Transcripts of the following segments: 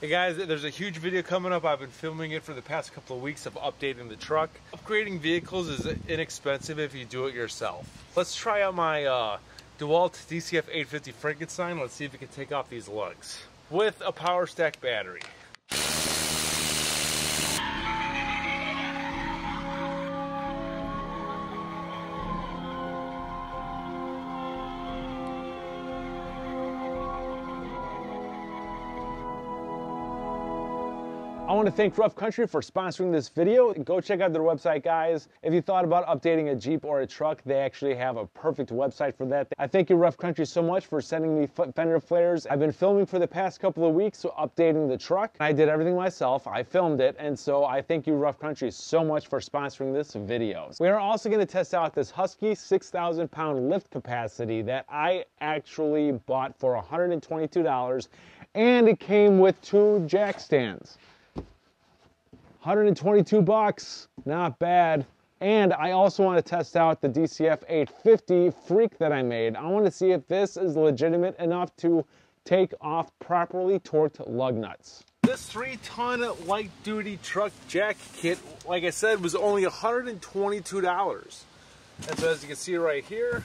Hey guys, there's a huge video coming up. I've been filming it for the past couple of weeks of updating the truck. Upgrading vehicles is inexpensive if you do it yourself. Let's try out my uh, DeWalt DCF 850 Frankenstein. Let's see if it can take off these lugs with a power stack battery. Want to thank Rough Country for sponsoring this video. Go check out their website, guys. If you thought about updating a Jeep or a truck, they actually have a perfect website for that. I thank you, Rough Country, so much for sending me fender flares. I've been filming for the past couple of weeks, so updating the truck. I did everything myself. I filmed it, and so I thank you, Rough Country, so much for sponsoring this video. We are also going to test out this Husky 6,000 pound lift capacity that I actually bought for $122, and it came with two jack stands. 122 bucks, not bad. And I also want to test out the DCF 850 Freak that I made. I want to see if this is legitimate enough to take off properly torqued lug nuts. This three ton light duty truck jack kit, like I said, was only $122. And so as you can see right here,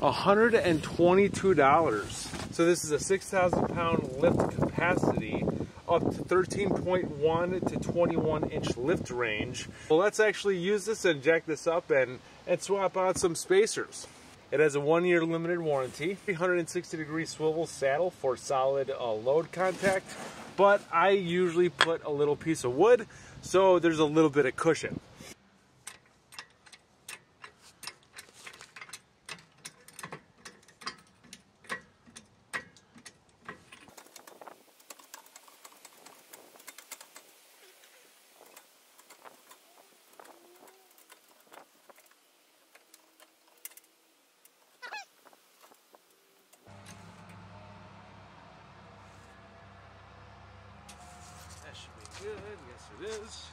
$122. So this is a 6,000 pound lift capacity up to 13.1 to 21 inch lift range. Well, let's actually use this and jack this up and, and swap out some spacers. It has a one year limited warranty, 360 degree swivel saddle for solid uh, load contact, but I usually put a little piece of wood so there's a little bit of cushion. Good. Yes, it is.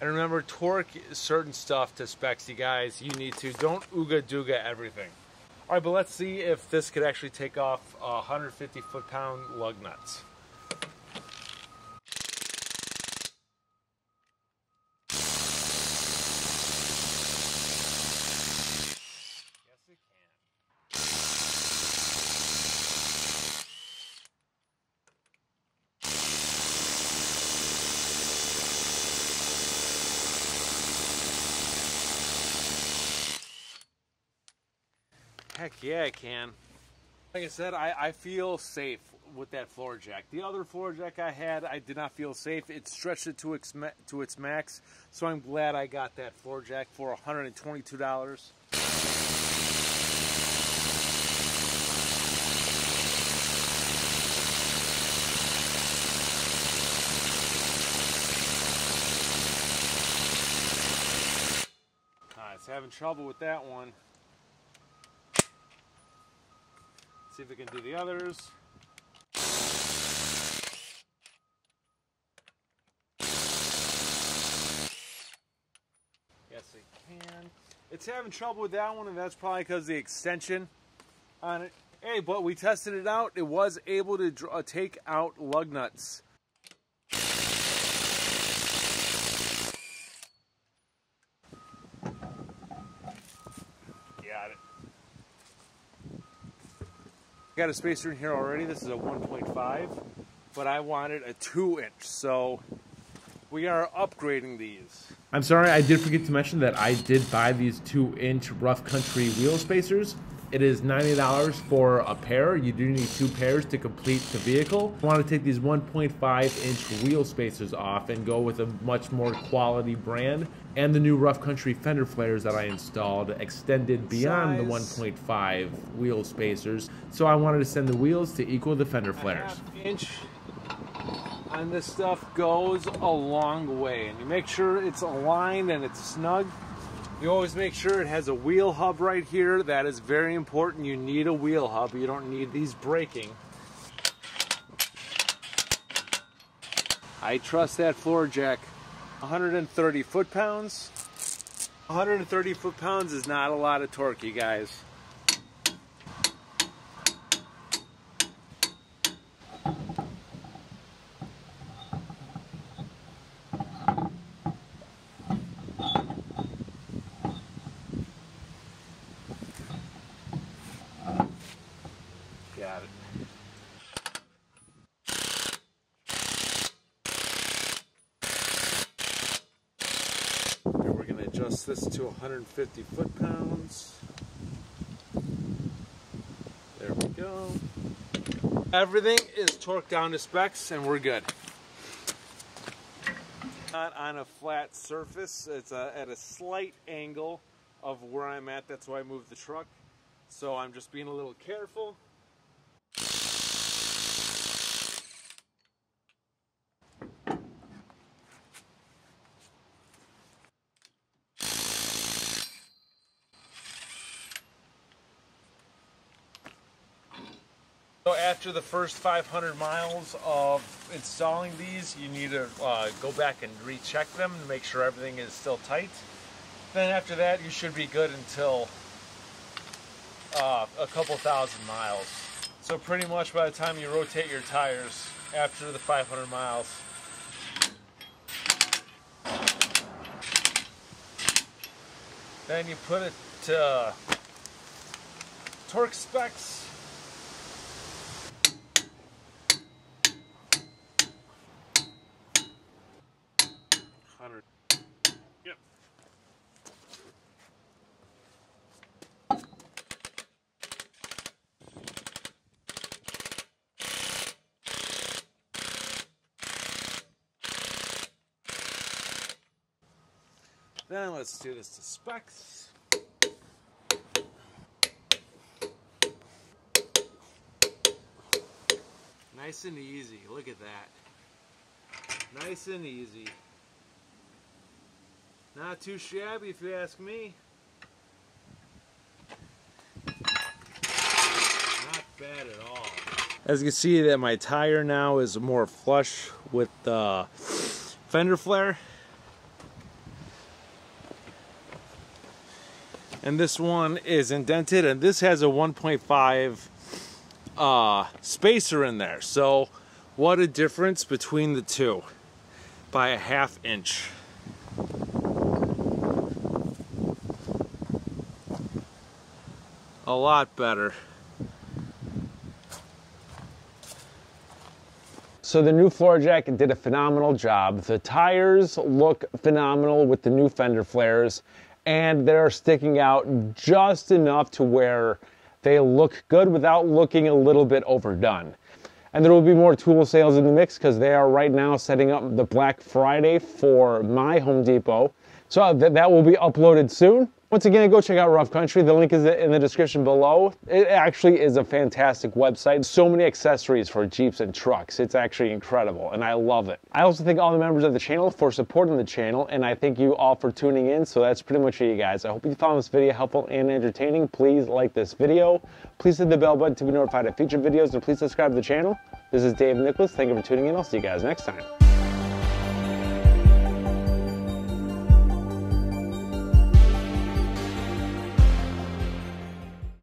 And remember, torque certain stuff to specs, you guys. You need to. Don't ooga dooga everything. All right, but let's see if this could actually take off 150 foot-pound lug nuts. Heck yeah, I can. Like I said, I, I feel safe with that floor jack. The other floor jack I had, I did not feel safe. It stretched it to its, to its max, so I'm glad I got that floor jack for $122. Alright, so having trouble with that one. See if we can do the others. Yes, it can. It's having trouble with that one, and that's probably because the extension on it. Hey, but we tested it out. It was able to draw, uh, take out lug nuts. Got a spacer in here already. This is a 1.5, but I wanted a 2 inch, so we are upgrading these. I'm sorry, I did forget to mention that I did buy these 2 inch rough country wheel spacers. It is $90 for a pair. You do need two pairs to complete the vehicle. I want to take these 1.5 inch wheel spacers off and go with a much more quality brand and the new rough country fender flares that I installed extended beyond Size. the 1.5 wheel spacers. So I wanted to send the wheels to equal the fender flares. inch on this stuff goes a long way and you make sure it's aligned and it's snug you always make sure it has a wheel hub right here. That is very important. You need a wheel hub. You don't need these braking. I trust that floor jack. 130 foot-pounds. 130 foot-pounds is not a lot of torque, you guys. it. And we're going to adjust this to 150 foot-pounds. There we go. Everything is torqued down to specs and we're good. Not on a flat surface, it's a, at a slight angle of where I'm at, that's why I moved the truck. So I'm just being a little careful. So after the first 500 miles of installing these, you need to uh, go back and recheck them to make sure everything is still tight. Then after that, you should be good until uh, a couple thousand miles. So pretty much by the time you rotate your tires after the 500 miles, then you put it to torque specs hundred. Yep. Then let's do this to specs. Nice and easy. Look at that. Nice and easy. Not too shabby if you ask me. Not bad at all. As you can see that my tire now is more flush with the fender flare. And this one is indented and this has a 1.5 uh, spacer in there. So what a difference between the two by a half inch. A lot better. So the new floor jack did a phenomenal job. The tires look phenomenal with the new fender flares and they're sticking out just enough to where they look good without looking a little bit overdone. And there will be more tool sales in the mix because they are right now setting up the Black Friday for my Home Depot. So that will be uploaded soon. Once again, go check out Rough Country. The link is in the description below. It actually is a fantastic website. So many accessories for Jeeps and trucks. It's actually incredible, and I love it. I also thank all the members of the channel for supporting the channel, and I thank you all for tuning in. So that's pretty much it, you guys. I hope you found this video helpful and entertaining. Please like this video. Please hit the bell button to be notified of future videos, and please subscribe to the channel. This is Dave Nicklas. Thank you for tuning in. I'll see you guys next time.